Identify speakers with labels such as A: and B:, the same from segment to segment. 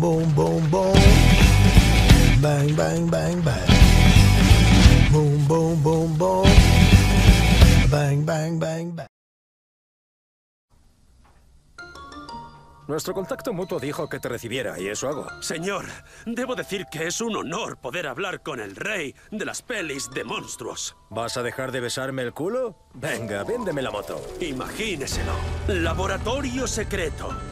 A: Boom, boom, boom, boom. Bang, bang, bang, bang. Boom, boom, boom, boom. Bang, bang, bang, bang.
B: Nuestro contacto mutuo dijo que te recibiera y eso hago.
C: Señor, debo decir que es un honor poder hablar con el rey de las pelis de monstruos.
B: ¿Vas a dejar de besarme el culo? Venga, véndeme la moto.
C: Imagíneselo. Laboratorio secreto.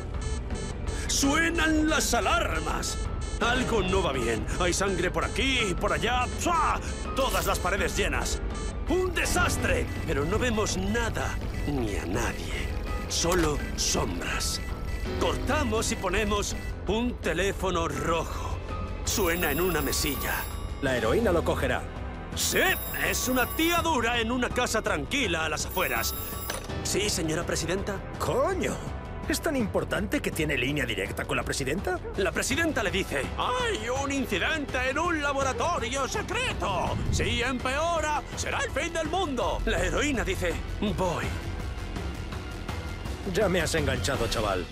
C: Suenan las alarmas. Algo no va bien. Hay sangre por aquí y por allá. ¡Pua! Todas las paredes llenas. ¡Un desastre! Pero no vemos nada ni a nadie. Solo sombras. Cortamos y ponemos un teléfono rojo. Suena en una mesilla.
B: La heroína lo cogerá.
C: Sí, es una tía dura en una casa tranquila a las afueras. Sí, señora presidenta.
B: ¡Coño! ¿Es tan importante que tiene línea directa con la presidenta?
C: La presidenta le dice, ¡Hay un incidente en un laboratorio secreto! Si empeora, será el fin del mundo. La heroína dice, voy.
B: Ya me has enganchado, chaval.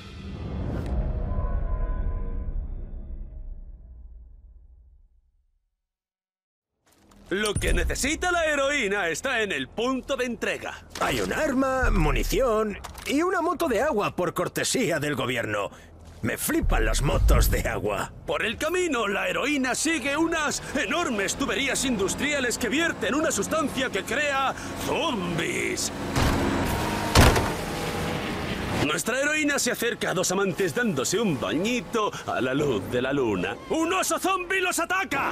C: Lo que necesita la heroína está en el punto de entrega.
B: Hay un arma, munición y una moto de agua por cortesía del gobierno. Me flipan las motos de agua.
C: Por el camino, la heroína sigue unas enormes tuberías industriales que vierten una sustancia que crea zombies. Nuestra heroína se acerca a dos amantes dándose un bañito a la luz de la luna. ¡Un oso zombie los ataca!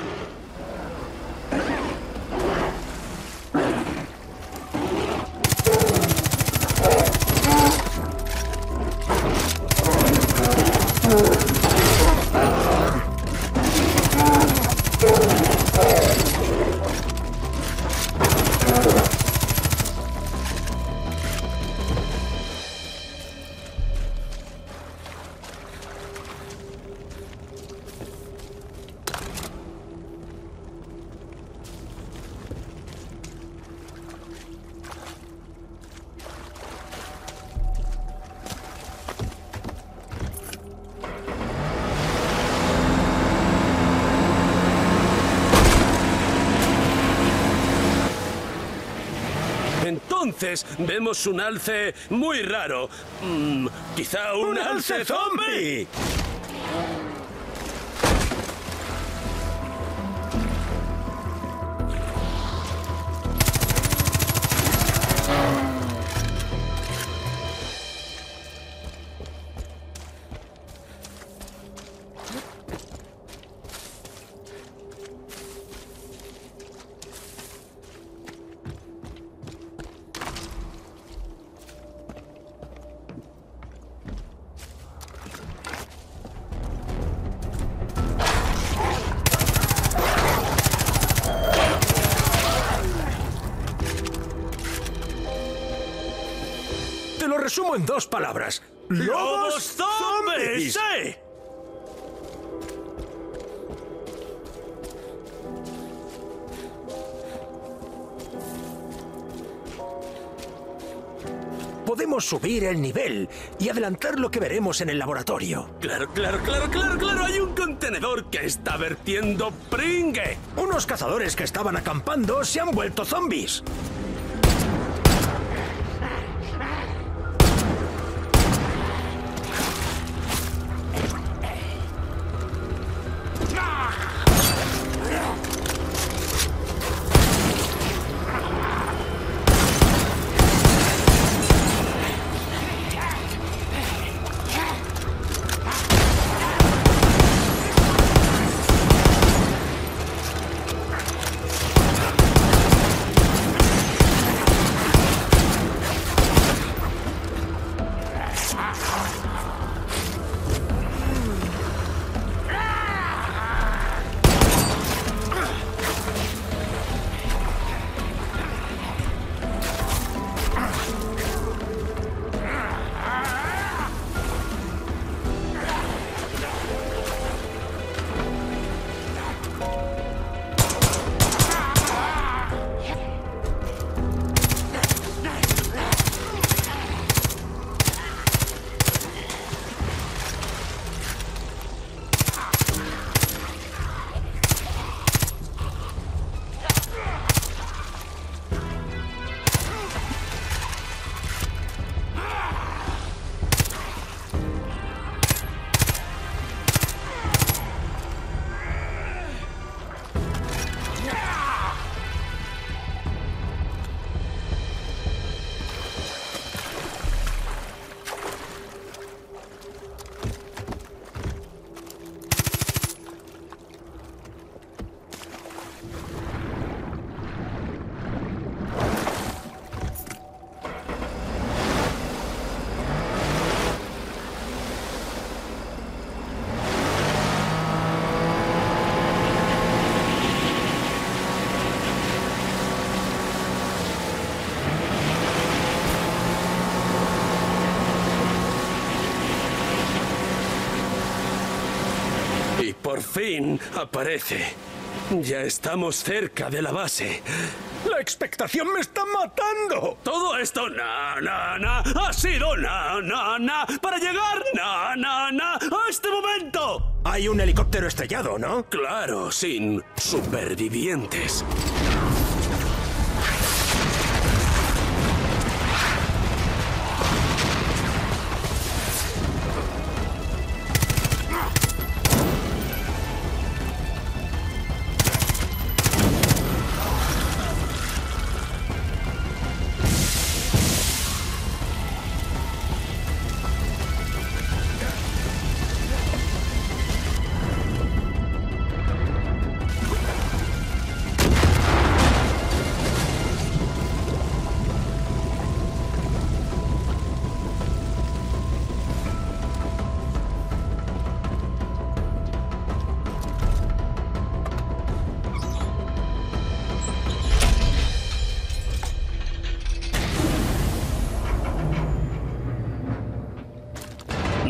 C: Ooh. Entonces vemos un alce muy raro. Mm, quizá un,
B: ¡Un
C: alce,
B: alce
C: zombie.
B: zombie! Resumo en dos palabras.
C: ¡Lobos zombies! ¡Sí!
B: Podemos subir el nivel y adelantar lo que veremos en el laboratorio.
C: Claro, claro, claro, claro, claro. Hay un contenedor que está vertiendo pringue.
B: Unos cazadores que estaban acampando se han vuelto zombies.
C: Por fin aparece. Ya estamos cerca de la base.
B: La expectación me está matando.
C: Todo esto, na, na, na, ha sido na, na, na, para llegar, na, na, na, a este momento.
B: Hay un helicóptero estrellado, ¿no?
C: Claro, sin supervivientes.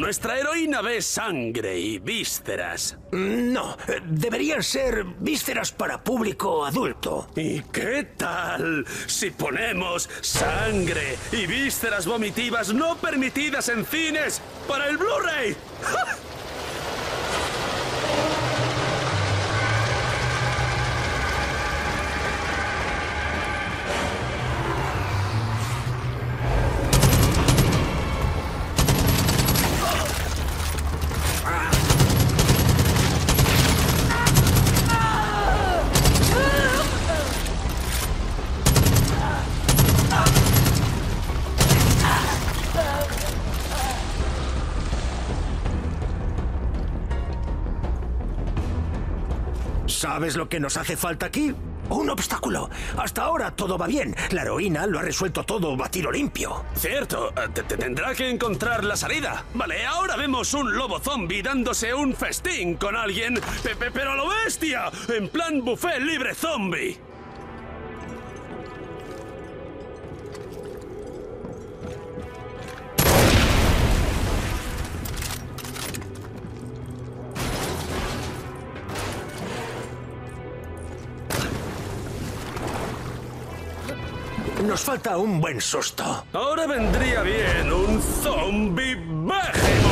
C: Nuestra heroína ve sangre y vísceras.
B: No, deberían ser vísceras para público adulto.
C: ¿Y qué tal si ponemos sangre y vísceras vomitivas no permitidas en cines para el Blu-ray?
B: ¿Sabes lo que nos hace falta aquí? Un obstáculo. Hasta ahora todo va bien. La heroína lo ha resuelto todo a tiro limpio.
C: Cierto, eh, te, te tendrá que encontrar la salida. Vale, ahora vemos un lobo zombie dándose un festín con alguien, pe- pe- pero a lo bestia, en plan buffet libre zombie.
B: Nos falta un buen susto.
C: Ahora vendría bien un zombie behemoth.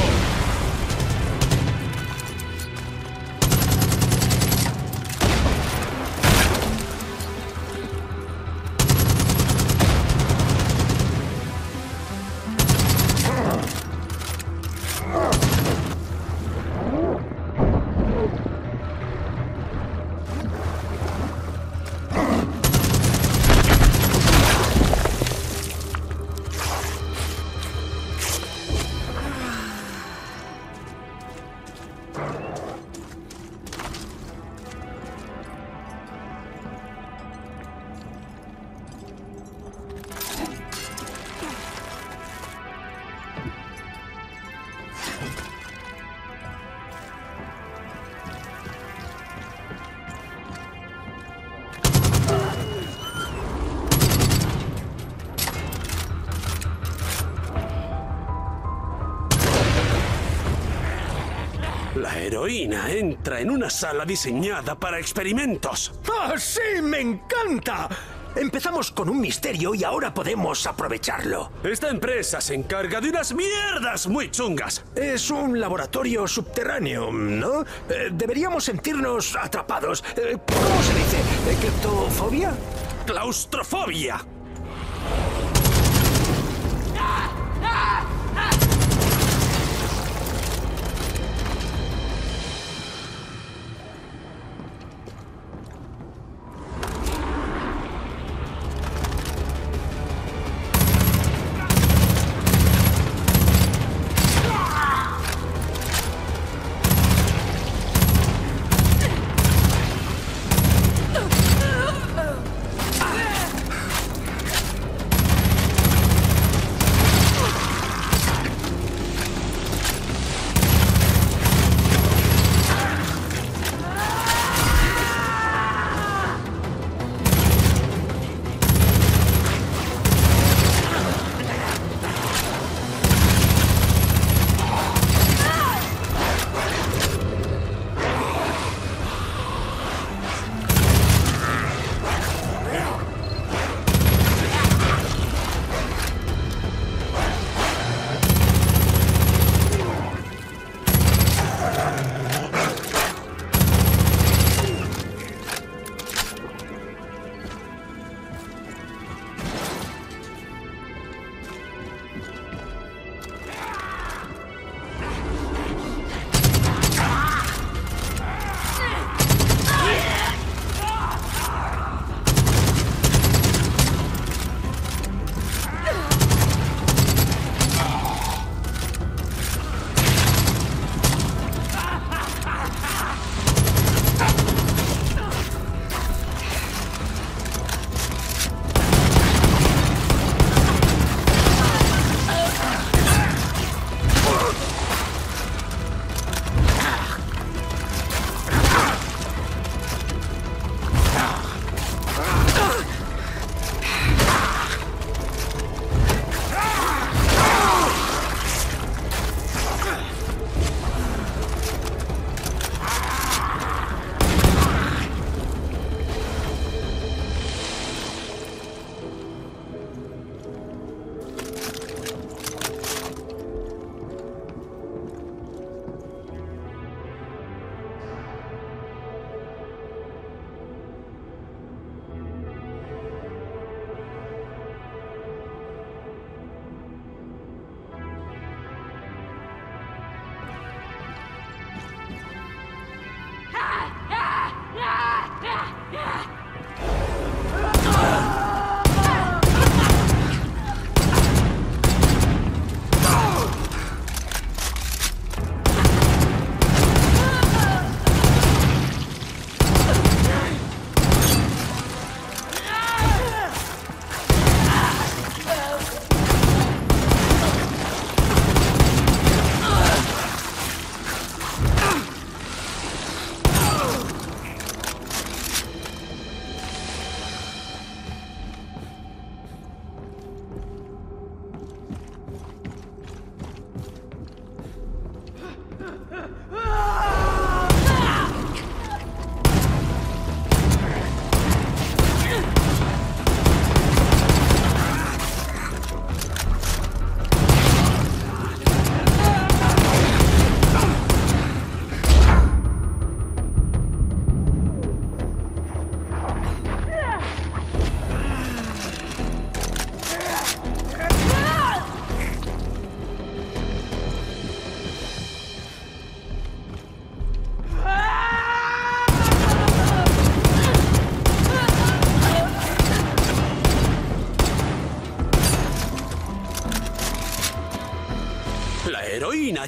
C: Heroína entra en una sala diseñada para experimentos.
B: ¡Ah, sí! ¡Me encanta! Empezamos con un misterio y ahora podemos aprovecharlo.
C: Esta empresa se encarga de unas mierdas muy chungas.
B: Es un laboratorio subterráneo, ¿no? Eh, deberíamos sentirnos atrapados. Eh, ¿Cómo se dice? ¿Eh, ¿Criptofobia?
C: Claustrofobia.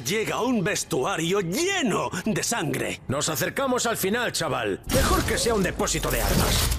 C: Llega un vestuario lleno de sangre.
B: Nos acercamos al final, chaval. Mejor que sea un depósito de armas.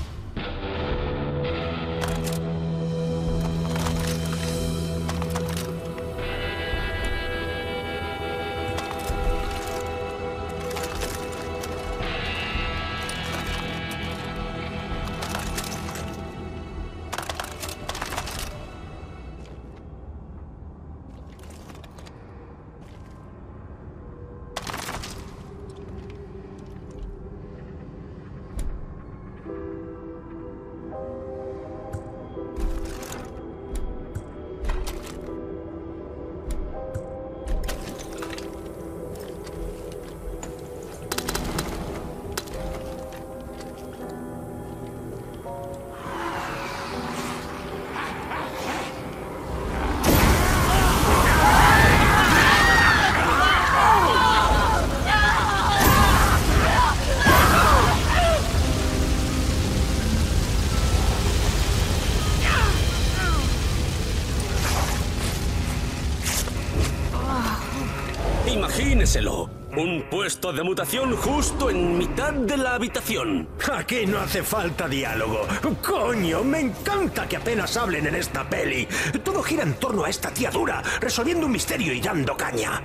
C: Justo en mitad de la habitación.
B: Aquí no hace falta diálogo. Coño, me encanta que apenas hablen en esta peli. Todo gira en torno a esta tía dura, resolviendo un misterio y dando caña.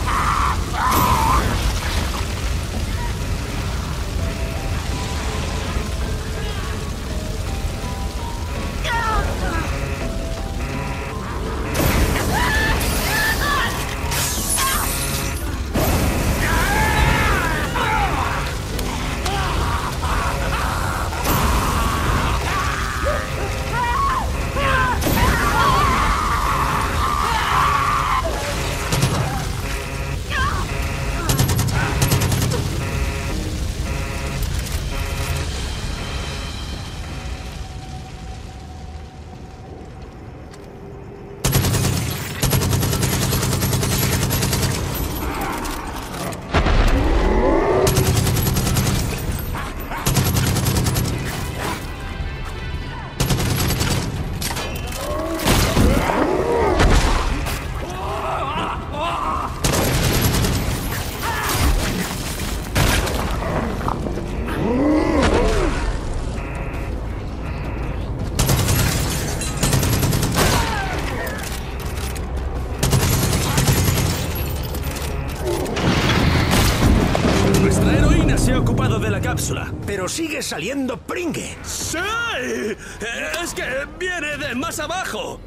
B: sigue saliendo pringue.
C: ¡Sí! Es que viene de más abajo.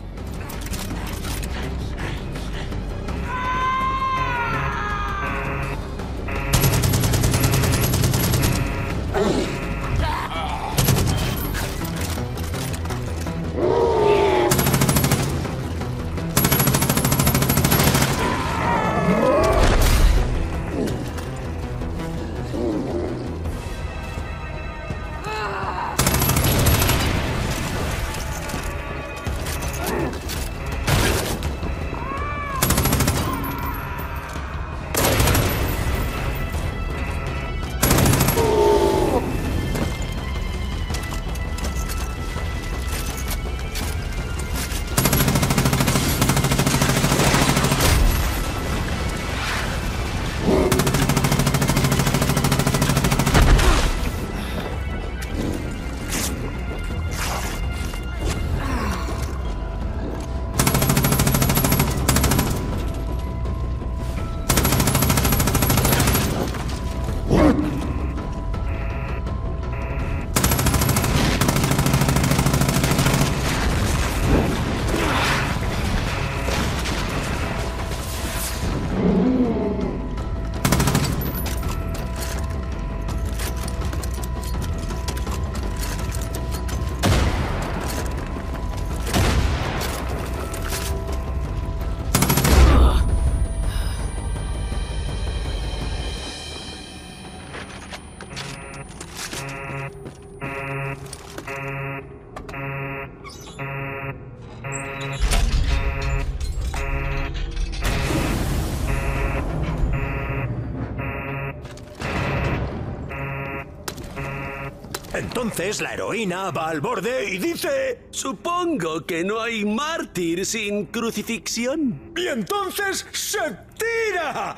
B: Entonces la heroína va al borde y dice...
C: Supongo que no hay mártir sin crucifixión.
B: Y entonces se tira.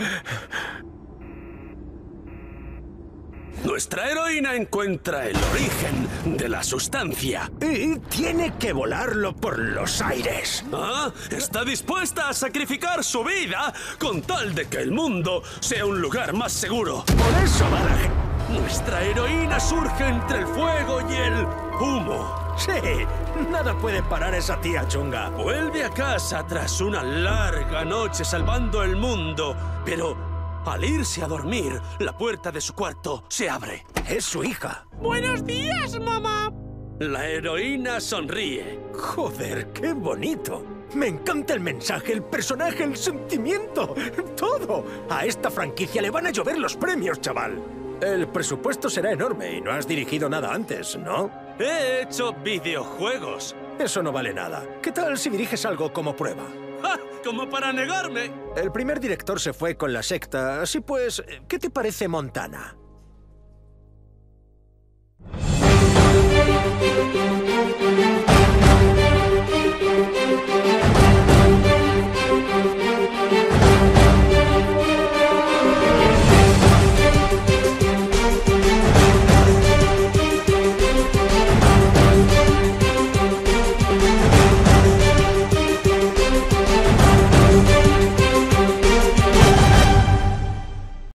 C: Nuestra heroína encuentra el origen de la sustancia.
B: Y tiene que volarlo por los aires.
C: ¿Ah? Está dispuesta a sacrificar su vida con tal de que el mundo sea un lugar más seguro.
B: Por eso va la gente.
C: Nuestra heroína surge entre el fuego y el humo.
B: Sí, nada puede parar a esa tía chunga.
C: Vuelve a casa tras una larga noche salvando el mundo, pero al irse a dormir, la puerta de su cuarto se abre.
B: Es su hija.
C: Buenos días, mamá. La heroína sonríe.
B: Joder, qué bonito. Me encanta el mensaje, el personaje, el sentimiento. Todo. A esta franquicia le van a llover los premios, chaval. El presupuesto será enorme y no has dirigido nada antes, ¿no?
C: He hecho videojuegos.
B: Eso no vale nada. ¿Qué tal si diriges algo como prueba?
C: ¡Ja! Como para negarme.
B: El primer director se fue con la secta, así pues, ¿qué te parece Montana?